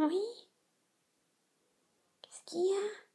Oui Qu'est-ce qu'il y a